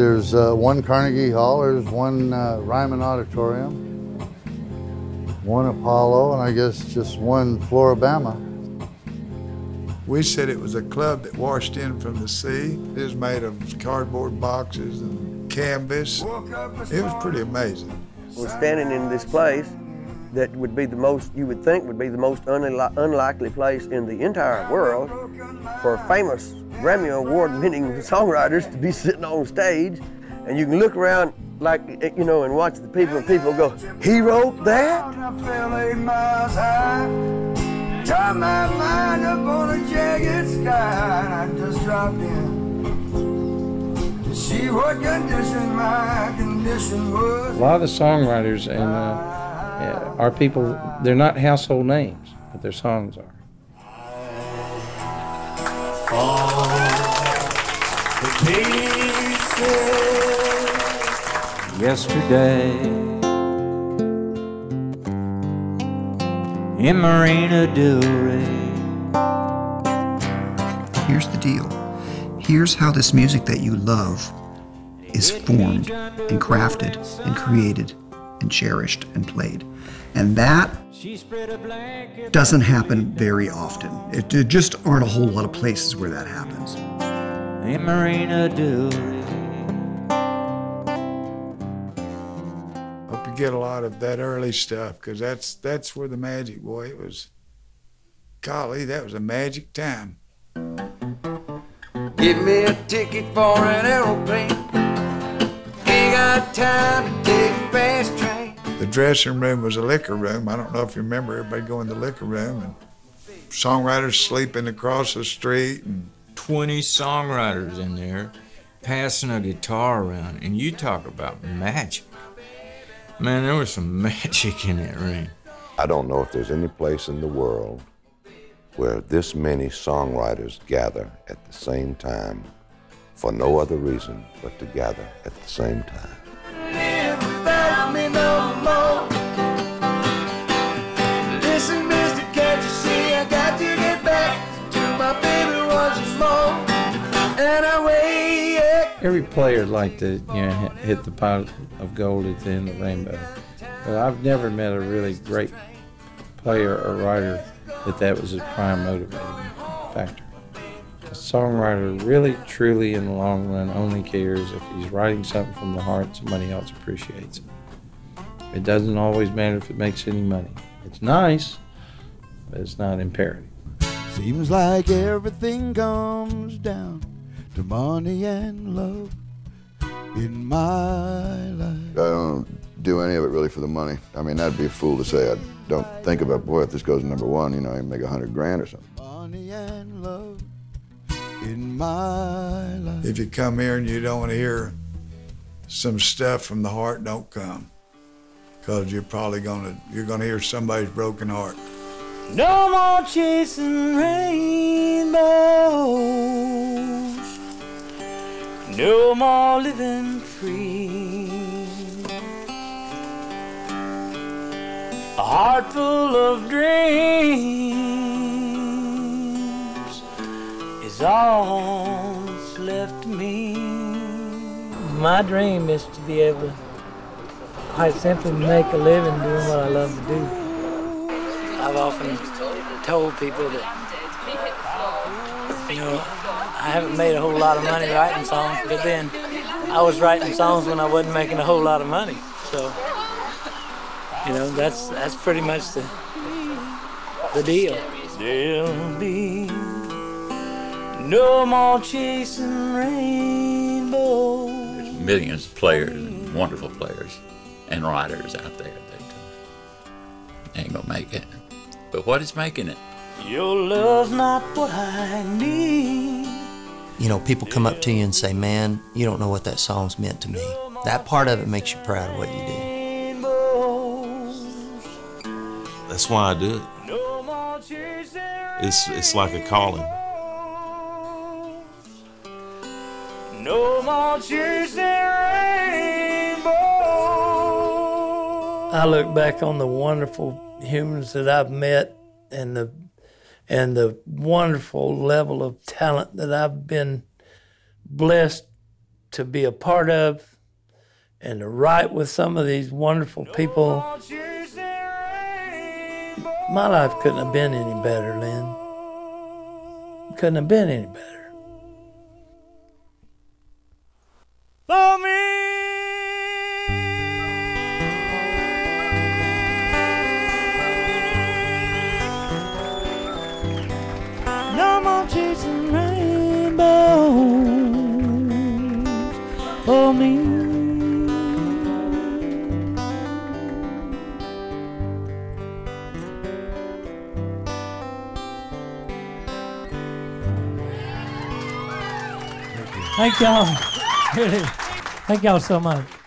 there's uh, one Carnegie Hall, there's one uh, Ryman Auditorium, one Apollo, and I guess just one Flora-Bama. We said it was a club that washed in from the sea. It was made of cardboard boxes and canvas. It was pretty amazing. We're standing in this place that would be the most, you would think, would be the most unli unlikely place in the entire world for famous Grammy Award winning songwriters to be sitting on stage. And you can look around like, you know, and watch the people, and people go, he wrote that? Turn my mind up on a jagged sky, I just dropped in to see what condition my condition was. A lot of the songwriters and uh, our people, they're not household names, but their songs are. Yesterday in Marina Del Rey. Here's the deal. Here's how this music that you love is formed and crafted and created and cherished and played. And that doesn't happen very often. It, it, just aren't a whole lot of places where that happens. In Marina Del Hope you get a lot of that early stuff because that's that's where the magic, boy, it was. Golly, that was a magic time. Give me a ticket for an aeroplane. Ain't got time to take a fast train. The dressing room was a liquor room. I don't know if you remember everybody going to the liquor room and songwriters sleeping across the street and 20 songwriters in there passing a guitar around and you talk about magic. Man, there was some magic in that room. I don't know if there's any place in the world where this many songwriters gather at the same time for no other reason but to gather at the same time me no more. Listen, mister, can't you see I got to get back to my baby once more? And I wait. Every player like to, you know, hit the pot of gold at the end of the rainbow. But I've never met a really great player or writer that that was a prime motivating factor. A songwriter really, truly, in the long run, only cares if he's writing something from the heart somebody else appreciates it. It doesn't always matter if it makes any money. It's nice, but it's not imperative. Seems like everything comes down to money and love in my life. I don't do any of it really for the money. I mean, that'd be a fool to say. I don't think about, boy, if this goes number one, you know, I make a hundred grand or something. Money and love in my life. If you come here and you don't want to hear some stuff from the heart, don't come because you're probably gonna you're gonna hear somebody's broken heart. No more chasing rainbows. No more living free. A heart full of dreams is all that's left me. My dream is to be able to I simply make a living doing what I love to do. I've often told people that, you know, I haven't made a whole lot of money writing songs, but then I was writing songs when I wasn't making a whole lot of money. So, you know, that's that's pretty much the the deal. There'll be no more chasing rainbows. There's millions of players, wonderful players and writers out there that ain't gonna make it. But what is making it? Your love's not what I need. You know, people come up to you and say, Man, you don't know what that song's meant to me. That part of it makes you proud of what you do. That's why I do it. It's, it's like a calling. No more chasing I look back on the wonderful humans that I've met and the and the wonderful level of talent that I've been blessed to be a part of and to write with some of these wonderful people. My life couldn't have been any better, Lynn. Couldn't have been any better. For me. Thank y'all. Thank y'all so much.